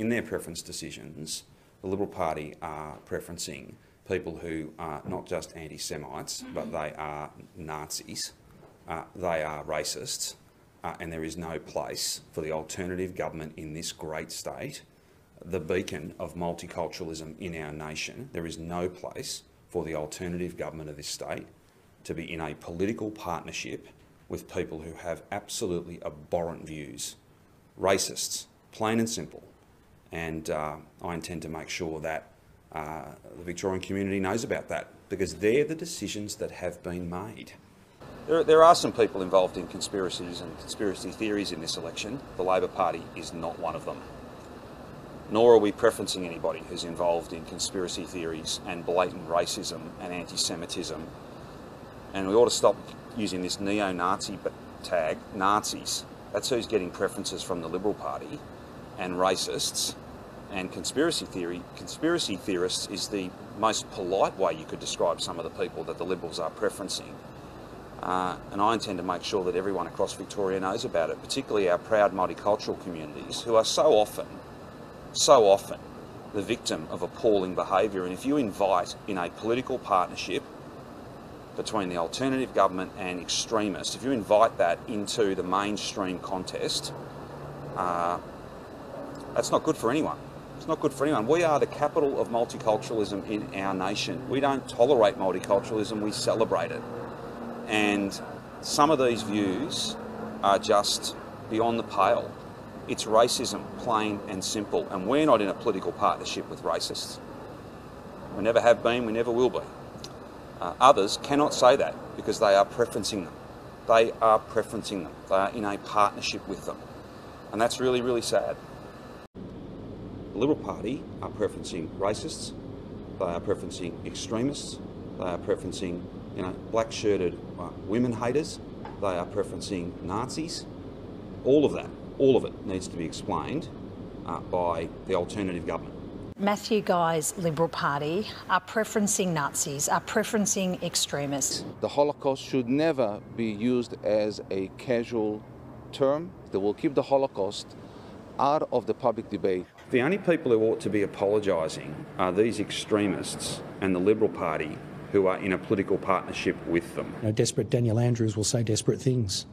in their preference decisions, the Liberal Party are preferencing people who are not just anti-Semites, but they are Nazis, uh, they are racists, uh, and there is no place for the alternative government in this great state, the beacon of multiculturalism in our nation. There is no place for the alternative government of this state to be in a political partnership with people who have absolutely abhorrent views, racists, plain and simple. And uh, I intend to make sure that uh, the Victorian community knows about that because they're the decisions that have been made. There, there are some people involved in conspiracies and conspiracy theories in this election. The Labor Party is not one of them. Nor are we preferencing anybody who's involved in conspiracy theories and blatant racism and anti Semitism. And we ought to stop using this neo Nazi tag, Nazis. That's who's getting preferences from the Liberal Party and racists and conspiracy theory, conspiracy theorists is the most polite way you could describe some of the people that the Liberals are preferencing. Uh, and I intend to make sure that everyone across Victoria knows about it, particularly our proud multicultural communities who are so often, so often the victim of appalling behaviour. And if you invite in a political partnership between the alternative government and extremists, if you invite that into the mainstream contest, uh, that's not good for anyone. It's not good for anyone. We are the capital of multiculturalism in our nation. We don't tolerate multiculturalism, we celebrate it. And some of these views are just beyond the pale. It's racism, plain and simple. And we're not in a political partnership with racists. We never have been, we never will be. Uh, others cannot say that because they are preferencing them. They are preferencing them. They are in a partnership with them. And that's really, really sad. The Liberal Party are preferencing racists, they are preferencing extremists, they are preferencing you know, black shirted uh, women haters, they are preferencing Nazis. All of that, all of it needs to be explained uh, by the alternative government. Matthew Guy's Liberal Party are preferencing Nazis, are preferencing extremists. The Holocaust should never be used as a casual term They will keep the Holocaust out of the public debate. The only people who ought to be apologising are these extremists and the Liberal Party who are in a political partnership with them. You know, desperate Daniel Andrews will say desperate things.